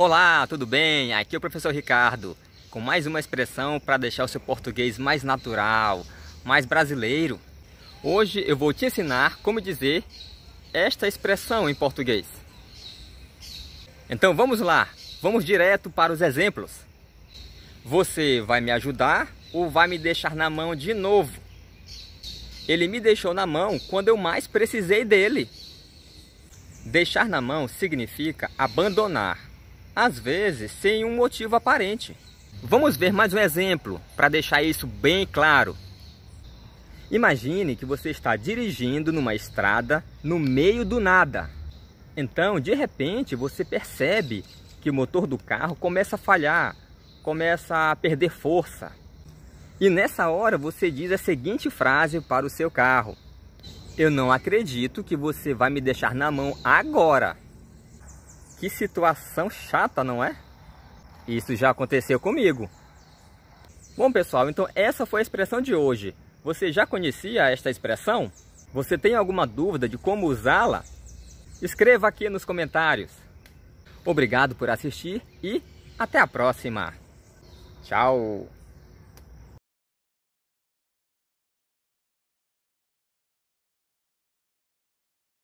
Olá, tudo bem? Aqui é o professor Ricardo, com mais uma expressão para deixar o seu português mais natural, mais brasileiro. Hoje eu vou te ensinar como dizer esta expressão em português. Então vamos lá, vamos direto para os exemplos. Você vai me ajudar ou vai me deixar na mão de novo? Ele me deixou na mão quando eu mais precisei dele. Deixar na mão significa abandonar às vezes sem um motivo aparente. Vamos ver mais um exemplo para deixar isso bem claro. Imagine que você está dirigindo numa estrada no meio do nada. Então, de repente, você percebe que o motor do carro começa a falhar, começa a perder força. E nessa hora você diz a seguinte frase para o seu carro: Eu não acredito que você vai me deixar na mão agora. Que situação chata, não é? Isso já aconteceu comigo. Bom, pessoal, então essa foi a expressão de hoje. Você já conhecia esta expressão? Você tem alguma dúvida de como usá-la? Escreva aqui nos comentários. Obrigado por assistir e até a próxima. Tchau!